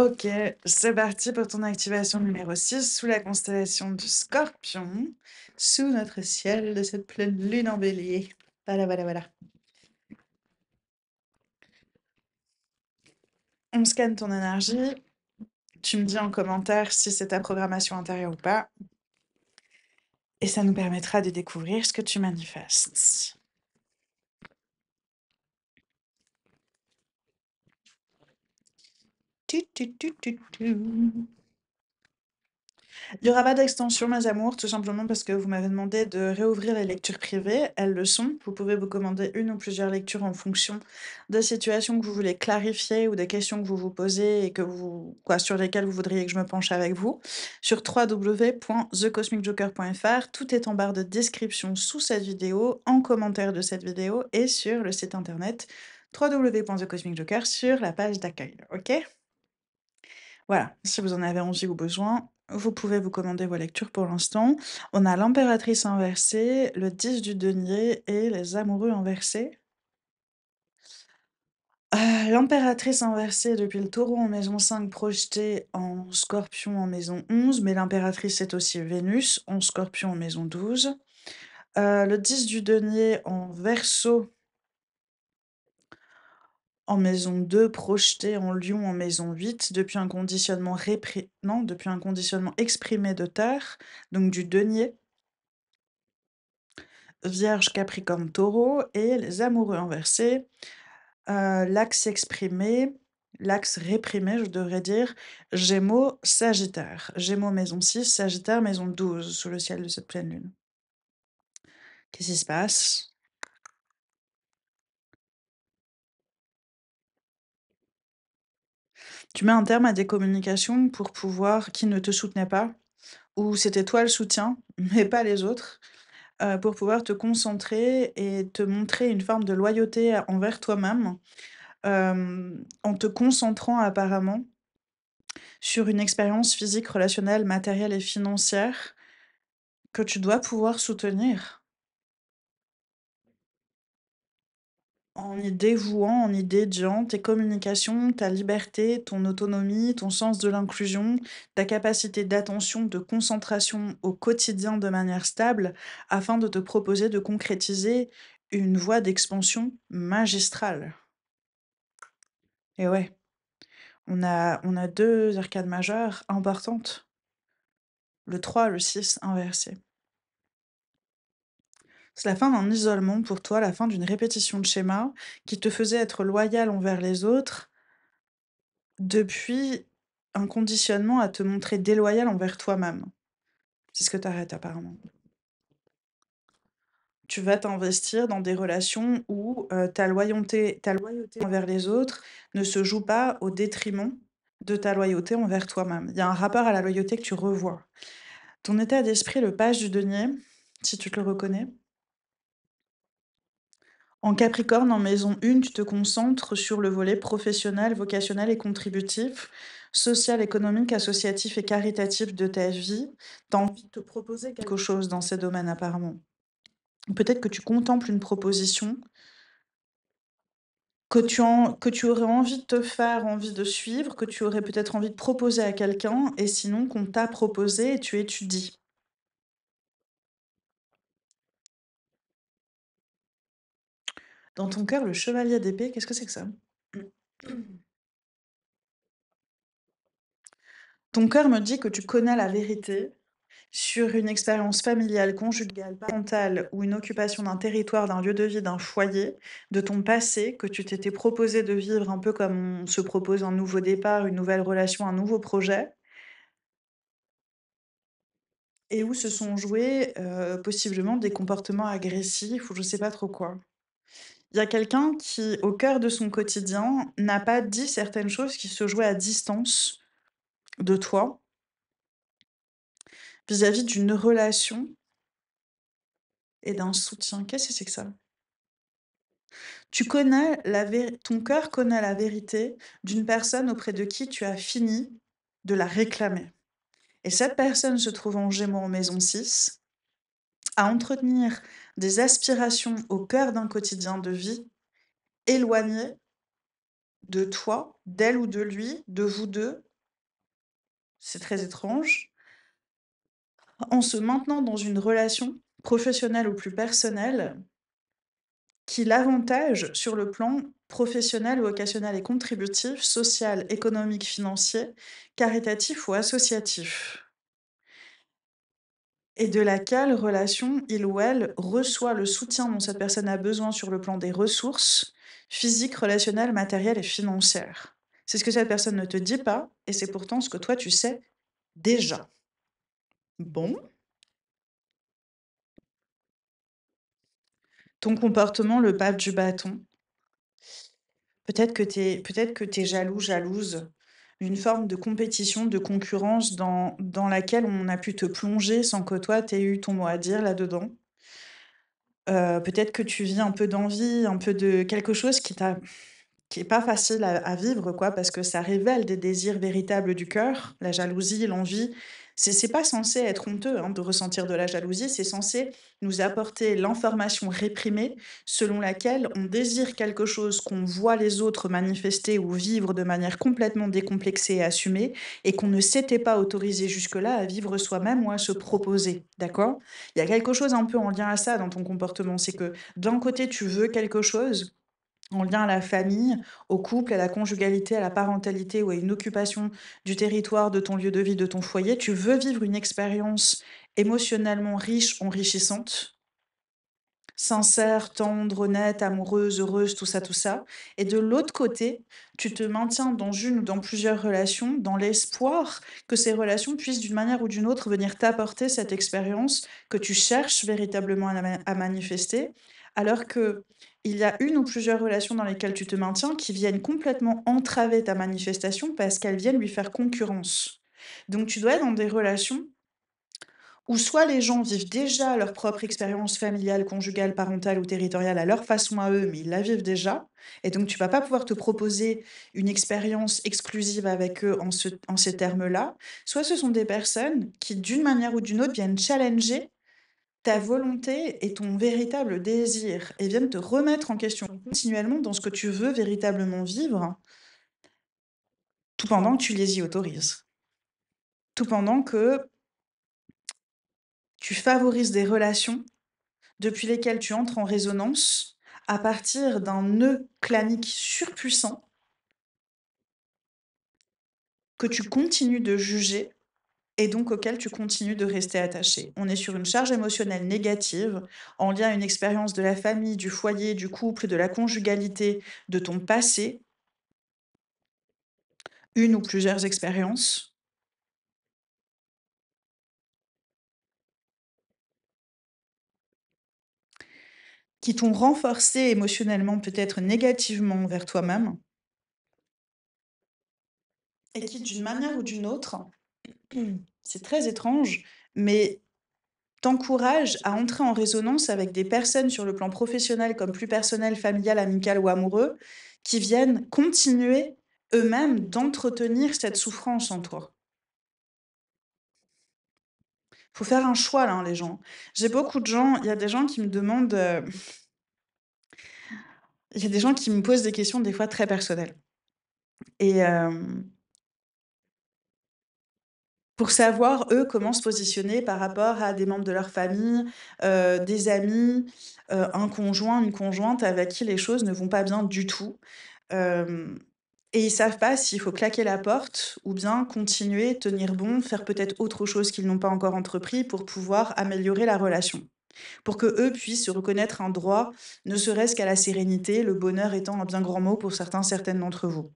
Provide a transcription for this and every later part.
OK, c'est parti pour ton activation numéro 6 sous la constellation du Scorpion, sous notre ciel de cette pleine lune en Bélier. Voilà, voilà, voilà. On scanne ton énergie. Tu me dis en commentaire si c'est ta programmation intérieure ou pas. Et ça nous permettra de découvrir ce que tu manifestes. Tu, tu, tu, tu, tu. Il n'y aura pas d'extension, mes amours, tout simplement parce que vous m'avez demandé de réouvrir les lectures privées. Elles le sont. Vous pouvez vous commander une ou plusieurs lectures en fonction de situations que vous voulez clarifier ou des questions que vous vous posez et que vous, quoi, sur lesquelles vous voudriez que je me penche avec vous. Sur www.thecosmicjoker.fr, tout est en barre de description sous cette vidéo, en commentaire de cette vidéo et sur le site internet www.thecosmicjoker sur la page d'accueil. Ok? Voilà, si vous en avez envie ou besoin, vous pouvez vous commander vos lectures pour l'instant. On a l'impératrice inversée, le 10 du denier et les amoureux inversés. Euh, l'impératrice inversée depuis le taureau en maison 5 projetée en scorpion en maison 11, mais l'impératrice c'est aussi Vénus en scorpion en maison 12. Euh, le 10 du denier en verso en maison 2, projeté en Lion en maison 8, depuis un conditionnement depuis un conditionnement exprimé de terre, donc du denier. Vierge, Capricorne, Taureau, et les amoureux inversés, euh, l'axe exprimé, l'axe réprimé, je devrais dire, Gémeaux, Sagittaire. Gémeaux, maison 6, Sagittaire, maison 12, sous le ciel de cette pleine lune. Qu'est-ce qui se passe? Tu mets un terme à des communications pour pouvoir qui ne te soutenaient pas, ou c'était toi le soutien, mais pas les autres, euh, pour pouvoir te concentrer et te montrer une forme de loyauté envers toi-même, euh, en te concentrant apparemment sur une expérience physique, relationnelle, matérielle et financière que tu dois pouvoir soutenir. En y dévouant, en y dédiant tes communications, ta liberté, ton autonomie, ton sens de l'inclusion, ta capacité d'attention, de concentration au quotidien de manière stable, afin de te proposer de concrétiser une voie d'expansion magistrale. Et ouais, on a, on a deux arcades majeures importantes. Le 3, le 6 inversé. C'est la fin d'un isolement pour toi, la fin d'une répétition de schéma qui te faisait être loyal envers les autres depuis un conditionnement à te montrer déloyal envers toi-même. C'est ce que tu arrêtes apparemment. Tu vas t'investir dans des relations où euh, ta, loyauté, ta loyauté envers les autres ne se joue pas au détriment de ta loyauté envers toi-même. Il y a un rapport à la loyauté que tu revois. Ton état d'esprit, le page du denier, si tu te le reconnais, en Capricorne, en maison 1, tu te concentres sur le volet professionnel, vocationnel et contributif, social, économique, associatif et caritatif de ta vie. Tu as envie de te proposer quelque chose dans ces domaines apparemment. Peut-être que tu contemples une proposition que tu, que tu aurais envie de te faire, envie de suivre, que tu aurais peut-être envie de proposer à quelqu'un, et sinon qu'on t'a proposé et tu étudies. Dans ton cœur, le chevalier d'épée, qu'est-ce que c'est que ça? Ton cœur me dit que tu connais la vérité sur une expérience familiale, conjugale, parentale ou une occupation d'un territoire, d'un lieu de vie, d'un foyer, de ton passé, que tu t'étais proposé de vivre un peu comme on se propose un nouveau départ, une nouvelle relation, un nouveau projet. Et où se sont joués euh, possiblement des comportements agressifs ou je sais pas trop quoi. Il y a quelqu'un qui, au cœur de son quotidien, n'a pas dit certaines choses qui se jouaient à distance de toi vis-à-vis d'une relation et d'un soutien. Qu'est-ce que c'est que ça? Tu connais ton cœur connaît la vérité d'une personne auprès de qui tu as fini de la réclamer. Et cette personne se trouve en Gémeaux en maison 6, à entretenir des aspirations au cœur d'un quotidien de vie, éloigné de toi, d'elle ou de lui, de vous deux, c'est très étrange. En se maintenant dans une relation professionnelle ou plus personnelle qui l'avantage sur le plan professionnel, vocationnel et contributif, social, économique, financier, caritatif ou associatif et de laquelle relation il ou elle reçoit le soutien dont cette personne a besoin sur le plan des ressources physiques, relationnelles, matérielles et financières. C'est ce que cette personne ne te dit pas et c'est pourtant ce que toi tu sais déjà. Bon. Ton comportement, le bas du bâton. Peut-être que tu es peut-être que tu es jaloux, jalouse d'une forme de compétition, de concurrence dans dans laquelle on a pu te plonger sans que toi tu aies eu ton mot à dire là-dedans. Heu, peut-être que tu vis un peu d'envie, un peu de quelque chose qui t'a qui est pas facile à à vivre quoi, parce que ça révèle des désirs véritables du cœur. La jalousie, l'envie, c'est pas censé être honteux, hein, de ressentir de la jalousie, c'est censé nous apporter l'information réprimée selon laquelle on désire quelque chose qu'on voit les autres manifester ou vivre de manière complètement décomplexée et assumée et qu'on ne s'était pas autorisé jusque-là à vivre soi-même ou à se proposer, d'accord? Il y a quelque chose un peu en lien à ça dans ton comportement, c'est que d'un côté tu veux quelque chose en lien à la famille, au couple, à la conjugalité, à la parentalité ou à une occupation du territoire, de ton lieu de vie, de ton foyer. Tu veux vivre une expérience émotionnellement riche, enrichissante sincère, tendre, honnête, amoureuse, heureuse, tout ça, tout ça. Et de l'autre côté, tu te maintiens dans une ou dans plusieurs relations, dans l'espoir que ces relations puissent d'une manière ou d'une autre venir t'apporter cette expérience que tu cherches véritablement à, à manifester, alors que il y a une ou plusieurs relations dans lesquelles tu te maintiens qui viennent complètement entraver ta manifestation parce qu'elles viennent lui faire concurrence. Donc tu dois être dans des relations où soit les gens vivent déjà leur propre expérience familiale, conjugale, parentale ou territoriale à leur façon à eux, mais ils la vivent déjà, et donc tu vas pas pouvoir te proposer une expérience exclusive avec eux en ce en ces termes-là. Soit ce sont des personnes qui, d'une manière ou d'une autre, viennent challenger ta volonté et ton véritable désir et viennent te remettre en question continuellement dans ce que tu veux véritablement vivre, tout pendant que tu les y autorises. Tout pendant que tu favorises des relations depuis lesquelles tu entres en résonance à partir d'un nœud clanique surpuissant que tu continues de juger et donc auquel tu continues de rester attaché. On est sur une charge émotionnelle négative en lien à une expérience de la famille, du foyer, du couple, de la conjugalité, de ton passé, une ou plusieurs expériences. Qui t'ont renforcé émotionnellement, peut-être négativement envers toi-même. Et qui, d'une manière ou d'une autre, c'est très étrange, mais t'encourage à entrer en résonance avec des personnes sur le plan professionnel comme plus personnel, familial, amical ou amoureux, qui viennent continuer eux-mêmes d'entretenir cette souffrance en toi. Faut faire un choix là, hein, les gens. J'ai beaucoup de gens il y a des gens qui me demandent, heu, il y a des gens qui me posent des questions des fois très personnelles et hem Pour savoir, eux, comment se positionner par rapport à des membres de leur famille, heu, des amis, heu, un conjoint, une conjointe avec qui les choses ne vont pas bien du tout. Et ils savent pas s'il faut claquer la porte ou bien continuer, tenir bon, faire peut-être autre chose qu'ils n'ont pas encore entrepris pour pouvoir améliorer la relation. Pour qu'eux puissent se reconnaître un droit, ne serait-ce qu'à la sérénité, le bonheur étant un bien grand mot pour certains, certaines d'entre vous.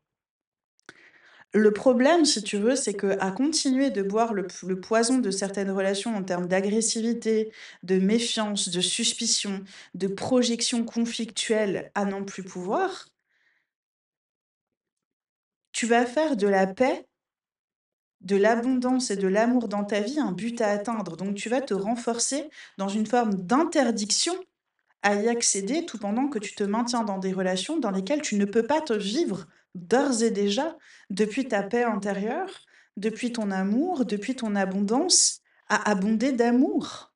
Le problème, si tu veux, c'est qu'à continuer de boire le le poison de certaines relations en termes d'agressivité, de méfiance, de suspicion, de projection conflictuelle à n'en plus pouvoir, tu vas faire de la paix, de l'abondance et de l'amour dans ta vie un but à atteindre. Donc tu vas te renforcer dans une forme d'interdiction à y accéder tout pendant que tu te maintiens dans des relations dans lesquelles tu ne peux pas te vivre d'ores et déjà depuis ta paix intérieure, depuis ton amour, depuis ton abondance, à abonder d'amour.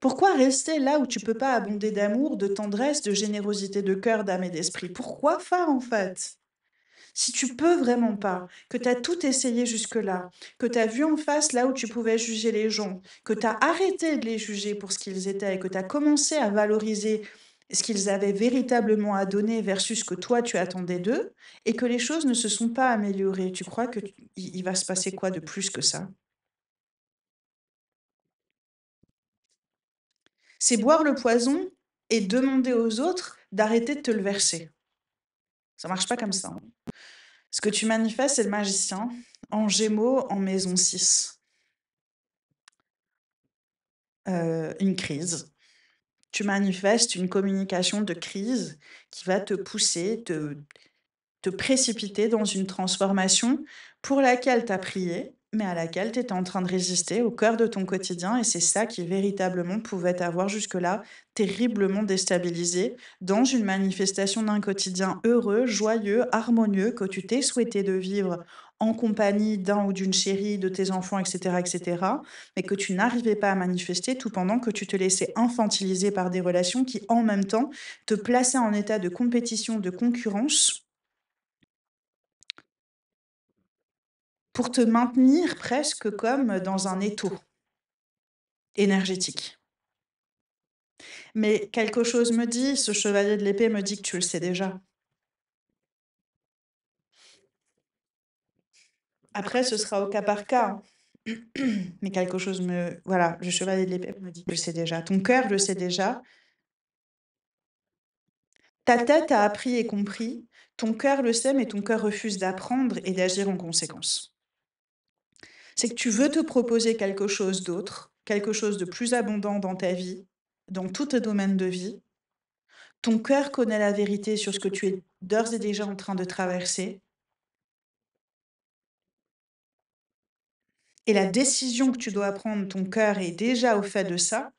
Pourquoi rester là où tu peux pas abonder d'amour, de tendresse, de générosité de cœur, d'âme et d'esprit? Pourquoi faire en fait? Si tu peux vraiment pas, que tu as tout essayé jusque-là, que tu as vu en face là où tu pouvais juger les gens, que tu as arrêté de les juger pour ce qu'ils étaient et que tu as commencé à valoriser ce qu'ils avaient véritablement à donner versus ce que toi tu attendais d'eux et que les choses ne se sont pas améliorées, tu crois que t il il va se passer quoi de plus que ça? C'est boire le poison et demander aux autres d'arrêter de te le verser. Ça marche pas comme ça, hein. Ce que tu manifestes, c'est le magicien en Gémeaux, en maison 6. Heu, une crise. Tu manifestes une communication de crise qui va te pousser, te te précipiter dans une transformation pour laquelle tu as prié, mais à laquelle tu étais en train de résister au cœur de ton quotidien et c'est ça qui véritablement pouvait t'avoir jusque-là terriblement déstabilisé dans une manifestation d'un quotidien heureux, joyeux, harmonieux que tu t'es souhaité de vivre en compagnie d'un ou d'une chérie, de tes enfants et cetera et cetera, mais que tu n'arrivais pas à manifester tout pendant que tu te laissais infantiliser par des relations qui, en même temps, te plaçaient en état de compétition, de concurrence pour te maintenir presque comme dans un étau énergétique. Mais quelque chose me dit, ce chevalier de l'épée me dit que tu le sais déjà. Après, ce sera au cas par cas, hein. Mais quelque chose me voilà, le chevalier de l'épée me dit: «Je le sais déjà». Ton cœur le sait déjà. Ta tête a appris et compris, ton cœur le sait, mais ton cœur refuse d'apprendre et d'agir en conséquence. C'est que tu veux te proposer quelque chose d'autre, quelque chose de plus abondant dans ta vie, dans tous tes domaines de vie. Ton cœur connaît la vérité sur ce que tu es d'ores et déjà en train de traverser. Et la décision que tu dois prendre, ton cœur est déjà au fait de ça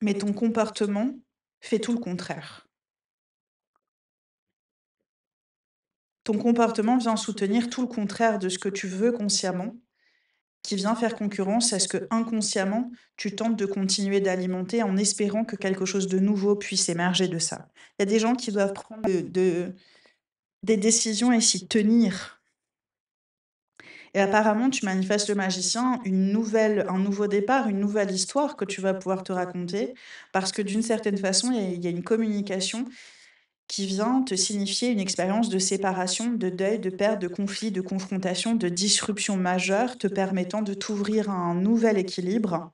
mais ton comportement fait tout le contraire. Ton comportement vient soutenir tout le contraire de ce que tu veux consciemment, qui vient faire concurrence à ce que, inconsciemment, tu tentes de continuer d'alimenter en espérant que quelque chose de nouveau puisse émerger de ça. Il y a des gens qui doivent prendre de de des décisions et s'y tenir. Et apparemment, tu manifestes le magicien, une nouvelle un nouveau départ, une nouvelle histoire que tu vas pouvoir te raconter parce que d'une certaine façon, il y a une communication qui vient te signifier une expérience de séparation, de deuil, de perte, de conflit, de confrontation, de disruption majeure te permettant de t'ouvrir à un nouvel équilibre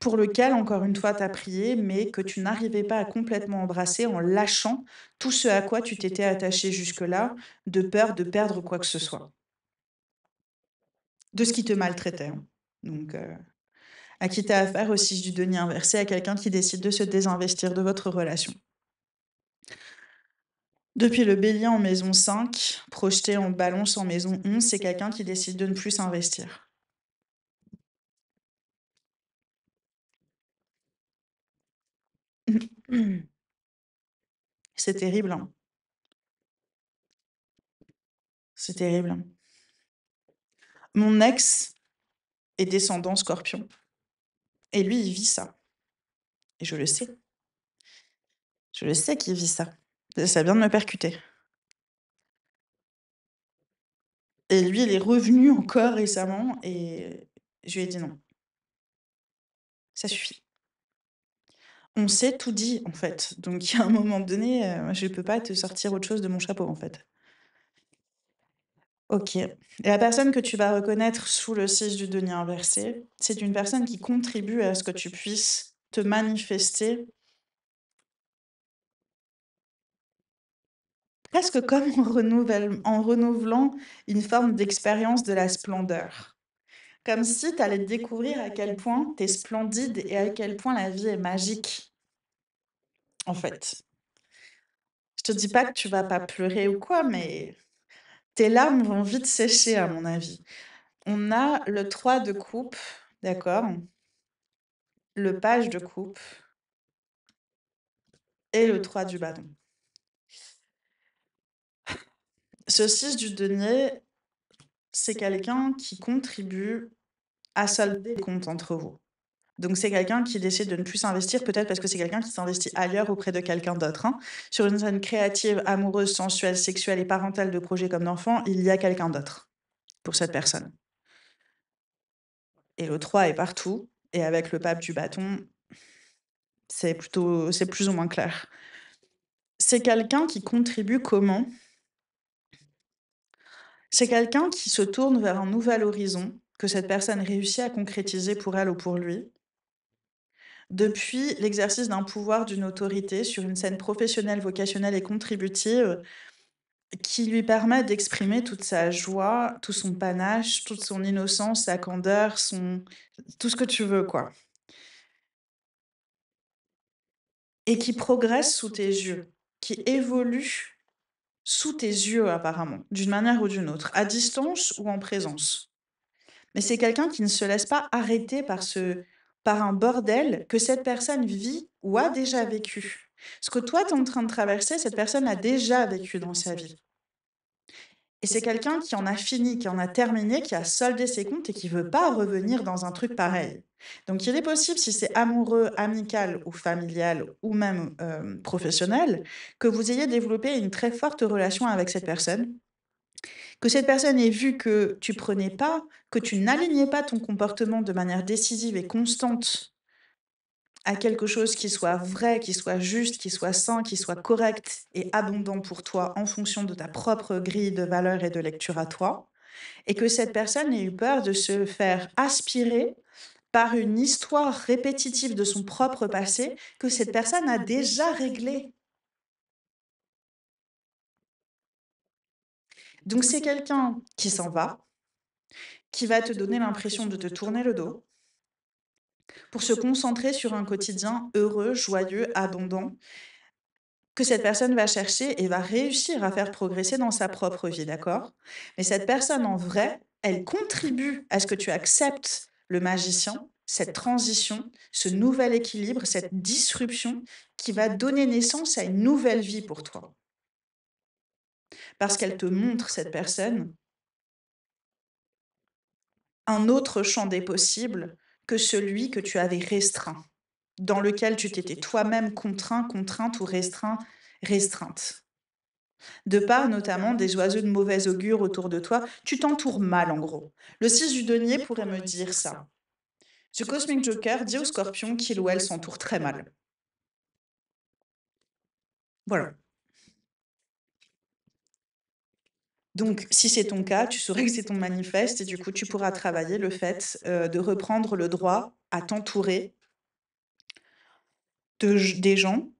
pour lequel, encore une fois, tu as prié, mais que tu n'arrivais pas à complètement embrasser en lâchant tout ce à quoi tu t'étais attaché jusque-là, de peur de perdre quoi que ce soit. De ce qui te maltraitait, hein. Donc, heu, à qui tu as affaire au 6 du denier inversé, à quelqu'un qui décide de se désinvestir de votre relation. Depuis le bélier en maison 5, projeté en balance en maison 11, c'est quelqu'un qui décide de ne plus s'investir. C'est terrible, hein. C'est terrible. Mon ex est descendant Scorpion et lui, il vit ça et je le sais. Je le sais qu'il vit ça. Ça vient de me percuter. Et lui, il est revenu encore récemment et je lui ai dit: «Non». Ça suffit. On s'est tout dit, en fait, donc a un moment donné, heu, je peux pas te sortir autre chose de mon chapeau, en fait. OK. Et la personne que tu vas reconnaître sous le 6 du denier inversé, c'est une personne qui contribue à ce que tu puisses te manifester presque comme en renouvelle en renouvelant une forme d'expérience de la splendeur. Comme si tu allais découvrir à quel point tu es splendide et à quel point la vie est magique en fait. Je te dis pas que tu vas pas pleurer ou quoi, mais tes larmes vont vite sécher à mon avis. On a le 3 de coupe, d'accord? Le page de coupe et le 3 du bâton. Ce 6 du denier, c'est quelqu'un qui contribue à solder les comptes entre vous. Donc c'est quelqu'un qui décide de ne plus s'investir, peut-être parce que c'est quelqu'un qui s'investit ailleurs auprès de quelqu'un d'autre, hein. Sur une scène créative, amoureuse, sensuelle, sexuelle et parentale de projets comme d'enfants, il y a quelqu'un d'autre, pour cette personne. Et le 3 est partout et avec le pape du bâton, c'est plutôt c'est plus ou moins clair. C'est quelqu'un qui contribue comment? C'est quelqu'un qui se tourne vers un nouvel horizon, que cette personne réussit à concrétiser pour elle ou pour lui depuis l'exercice d'un pouvoir, d'une autorité sur une scène professionnelle, vocationnelle et contributive, qui lui permet d'exprimer toute sa joie, tout son panache, toute son innocence, sa candeur, tout ce que tu veux, quoi. Et qui progresse sous tes yeux, qui évolue sous tes yeux apparemment, d'une manière ou d'une autre, à distance ou en présence. Mais c'est quelqu'un qui ne se laisse pas arrêter par ce par un bordel que cette personne vit ou a déjà vécu. Ce que toi tu es en train de traverser, cette personne l'a déjà vécu dans sa vie. Et c'est quelqu'un qui en a fini, qui en a terminé, qui a soldé ses comptes et qui veut pas revenir dans un truc pareil. Donc il est possible, si c'est amoureux, amical ou familial ou même, hem, professionnel, que vous ayez développé une très forte relation avec cette personne. Que cette personne ait vu que tu prenais pas que tu n'alignais pas ton comportement de manière décisive et constante à quelque chose qui soit vrai, qui soit juste, qui soit sain, qui soit correct et abondant pour toi en fonction de ta propre grille de valeurs et de lecture à toi. Et que cette personne ait eu peur de se faire aspirer par une histoire répétitive de son propre passé que cette personne a déjà réglée. Donc c'est quelqu'un qui s'en va, qui va te donner l'impression de te tourner le dos pour se concentrer sur un quotidien heureux, joyeux, abondant, que cette personne va chercher et va réussir à faire progresser dans sa propre vie, d'accord? Mais cette personne en vrai, elle contribue à ce que tu acceptes le magicien, cette transition, ce nouvel équilibre, cette disruption qui va donner naissance à une nouvelle vie pour toi. Parce qu'elle te montre, cette personne un autre champ des possibles que celui que tu avais restreint, dans lequel tu t'étais toi-même contraint, contrainte ou restreint, restreinte. De part notamment des oiseaux de mauvais augure autour de toi, tu t'entoures mal en gros. Le 6 du denier pourrait me dire ça. Ce Cosmic Joker dit au Scorpion qu'il ou elle s'entoure très mal. Voilà. Donc, si c'est ton cas, tu saurais que c'est ton manifeste et du coup, tu pourras travailler le fait, heu, de reprendre le droit à t'entourer des gens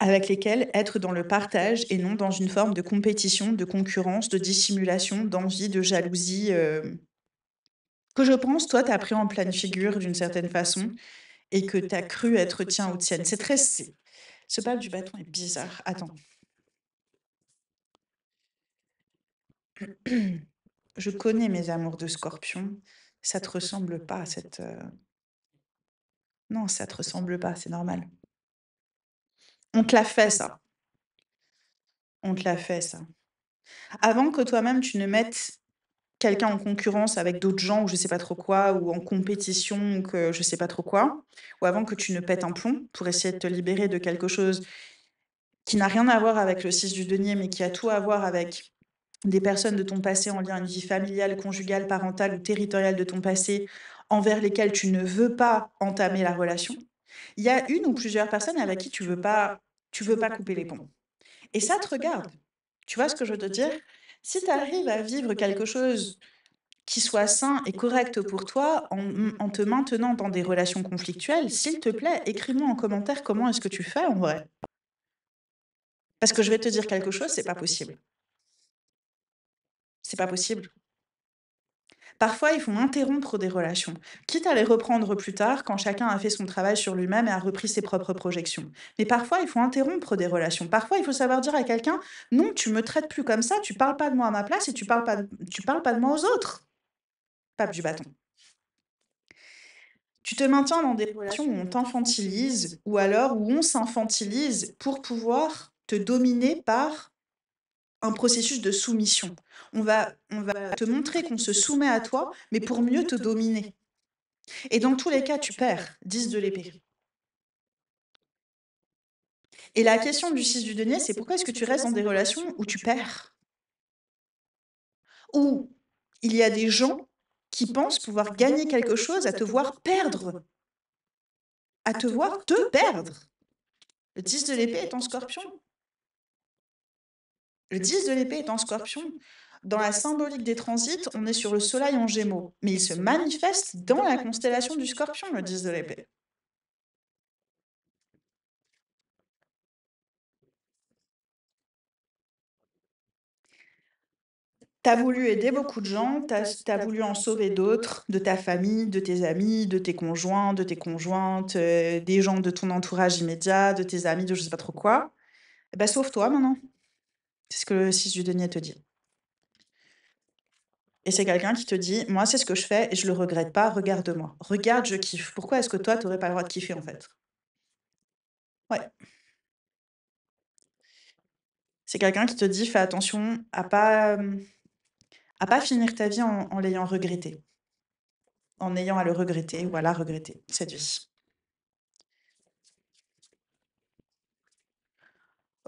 avec lesquels être dans le partage et non dans une forme de compétition, de concurrence, de dissimulation, d'envie, de jalousie, hem, que je pense, toi, tu as pris en pleine figure d'une certaine façon et que tu as cru être tien ou tienne. C'est très ce pape du bâton est bizarre. Attends. Je connais mes amours de Scorpion, ça te ressemble pas cette, heu non, ça te ressemble pas, c'est normal. On te l'a fait ça. On te l'a fait ça. Avant que toi-même tu ne mettes quelqu'un en concurrence avec d'autres gens ou je sais pas trop quoi, ou en compétition ou que je sais pas trop quoi, ou avant que tu ne pètes un plomb pour essayer de te libérer de quelque chose qui n'a rien à voir avec le 6 du denier, mais qui a tout à voir avec des personnes de ton passé en lien à une vie familiale, conjugale, parentale ou territoriale de ton passé, envers lesquelles tu ne veux pas entamer la relation. Il y a une ou plusieurs personnes avec qui tu veux pas tu veux pas couper les ponts et ça te regarde. Tu vois ce que je veux te dire? Si tu arrives à vivre quelque chose qui soit sain et correct pour toi en en te maintenant dans des relations conflictuelles, s'il te plaît, écris-moi en commentaire comment est-ce que tu fais en vrai. Parce que je vais te dire quelque chose, c'est pas possible. C'est pas possible. Parfois, il faut interrompre des relations, quitte à les reprendre plus tard quand chacun a fait son travail sur lui-même et a repris ses propres projections. Mais parfois, il faut interrompre des relations. Parfois, il faut savoir dire à quelqu'un: «Non, tu me traites plus comme ça, tu parles pas de moi à ma place et tu parles pas tu parles pas de moi aux autres». Pape du bâton. Tu te maintiens dans des relations où on t'infantilise ou alors où on s'infantilise pour pouvoir te dominer par un processus de soumission. On va on va te montrer qu'on se soumet à toi, mais pour mieux te dominer. Et dans tous les cas, tu perds, 10 de l'épée. Et la question du 6 du denier, c'est pourquoi est-ce que tu restes dans des relations où tu perds? Où il y a des gens qui pensent pouvoir gagner quelque chose à te voir perdre. À te voir te perdre. Le 10 de l'épée est en Scorpion. Le 10 de l'épée est en Scorpion. Dans la symbolique des transits, on est sur le soleil en Gémeaux, mais il se manifeste dans la constellation du Scorpion, le 10 de l'épée. Tu as voulu aider beaucoup de gens, tu as voulu en sauver d'autres, de ta famille, de tes amis, de tes conjoints, de tes conjointes, heu, des gens de ton entourage immédiat, de tes amis, de je sais pas trop quoi. Et bah, sauve-toi maintenant. C'est ce que le 6 du denier te dit. Et c'est quelqu'un qui te dit: «Moi, c'est ce que je fais et je le regrette pas, regarde-moi. Regarde, je kiffe. Pourquoi est-ce que toi, tu aurais pas le droit de kiffer, en fait?» Ouais. C'est quelqu'un qui te dit: «Fais attention à pas, à pas finir ta vie en l'ayant regretté». En ayant à le regretter ou à la regretter, cette vie.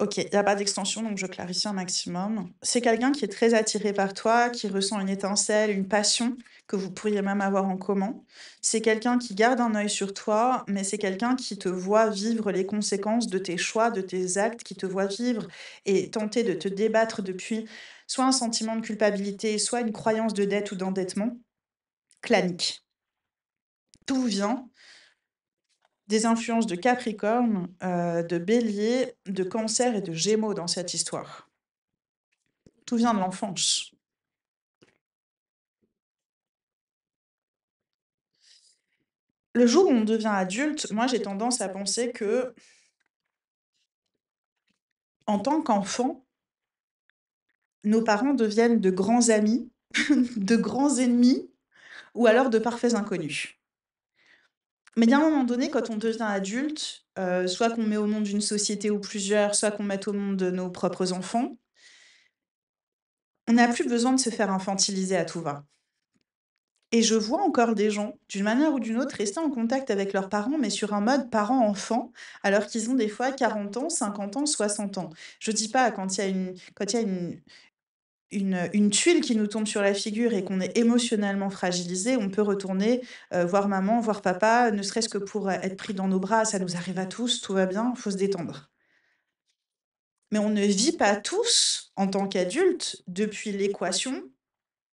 OK, il y a pas d'extension, donc je clarifie un maximum. C'est quelqu'un qui est très attiré par toi, qui ressent une étincelle, une passion que vous pourriez même avoir en commun. C'est quelqu'un qui garde un œil sur toi, mais c'est quelqu'un qui te voit vivre les conséquences de tes choix, de tes actes, qui te voit vivre et tenter de te débattre depuis soit un sentiment de culpabilité, soit une croyance de dette ou d'endettement clanique. Tout vient des influences de Capricorne, heu, de Bélier, de Cancer et de Gémeaux dans cette histoire. Tout vient de l'enfance. Le jour où on devient adulte, moi j'ai tendance à penser que en tant qu'enfant nos parents deviennent de grands amis, de grands ennemis ou alors de parfaits inconnus. Mais il y a un moment donné, quand on devient adulte, heu, soit qu'on met au monde une société ou plusieurs, soit qu'on mette au monde nos propres enfants on n'a plus besoin de se faire infantiliser à tout va. Et je vois encore des gens, d'une manière ou d'une autre, rester en contact avec leurs parents, mais sur un mode parent-enfant, alors qu'ils ont des fois 40 ans, 50 ans, 60 ans. Je dis pas quand il y a une quand il y a une une, tuile qui nous tombe sur la figure et qu'on est émotionnellement fragilisé, on peut retourner, heu, voir maman, voir papa, ne serait-ce que pour, heu, être pris dans nos bras, ça nous arrive à tous, tout va bien, faut se détendre. Mais on ne vit pas tous, en tant qu'adultes, depuis l'équation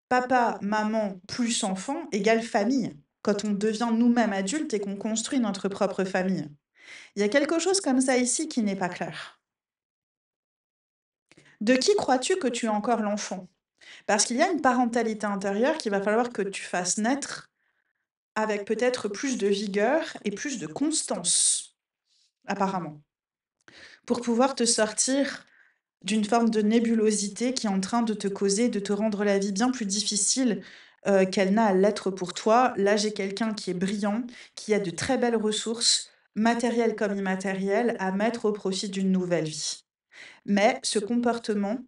papa, maman plus enfant égale famille, quand on devient nous-mêmes adultes et qu'on construit notre propre famille. Il y a quelque chose comme ça ici qui n'est pas clair. De qui crois-tu que tu es encore l'enfant? Parce qu'il y a une parentalité intérieure qu'il va falloir que tu fasses naître avec peut-être plus de vigueur et plus de constance, apparemment. Pour pouvoir te sortir d'une forme de nébulosité qui est en train de te causer, de te rendre la vie bien plus difficile, heu, qu'elle n'a à l'être pour toi. Là, j'ai quelqu'un qui est brillant, qui a de très belles ressources, matérielles comme immatérielles, à mettre au profit d'une nouvelle vie. Mais ce comportement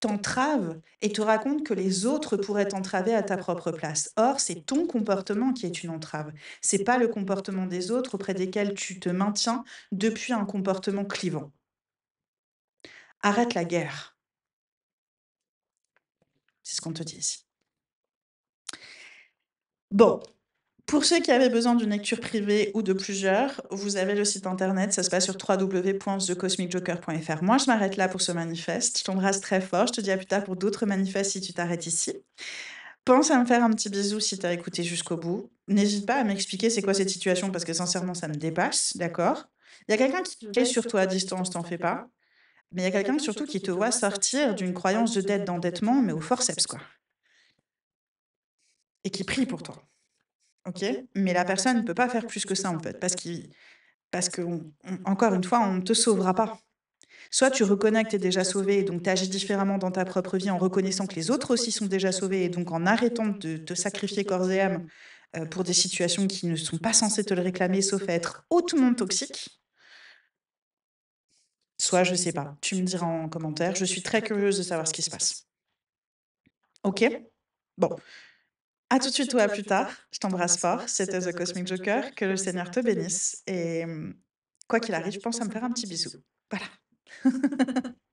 t'entrave et te raconte que les autres pourraient t'entraver à ta propre place. Or, c'est ton comportement qui est une entrave. C'est pas le comportement des autres auprès desquels tu te maintiens depuis un comportement clivant. Arrête la guerre. C'est ce qu'on te dit ici. Bon, pour ceux qui avaient besoin d'une lecture privée ou de plusieurs, vous avez le site internet, ça se passe sur www.thecosmicjoker.fr. Moi, je m'arrête là pour ce manifeste. Je t'embrasse très fort. Je te dis à plus tard pour d'autres manifestes si tu t'arrêtes ici. Pense à me faire un petit bisou si tu as écouté jusqu'au bout. N'hésite pas à m'expliquer c'est quoi cette situation parce que sincèrement, ça me dépasse, d'accord? Il y a quelqu'un qui est sur toi à distance, t'en fais pas. Mais il y a quelqu'un surtout qui te voit sortir d'une croyance de dette, d'endettement, mais au forceps, quoi. Et qui prie pour toi. OK? Mais la personne ne peut pas faire plus que ça, en fait, parce qu'il parce on encore une fois, on ne te sauvera pas. Soit tu reconnais que tu es déjà sauvé, donc tu agis différemment dans ta propre vie en reconnaissant que les autres aussi sont déjà sauvés et donc en arrêtant de te sacrifier corps et âme, heu, pour des situations qui ne sont pas censées te le réclamer, sauf à être hautement toxiques soit je sais pas. Tu me diras en commentaire. Je suis très curieuse de savoir ce qui se passe. OK? Bon. À tout de suite ou à plus tard. Je Je t'embrasse fort. C'était The Cosmic Joker. Que le Seigneur te bénisse et quoi qu'il arrive, arrive, pense à me faire un petit bisou. Voilà.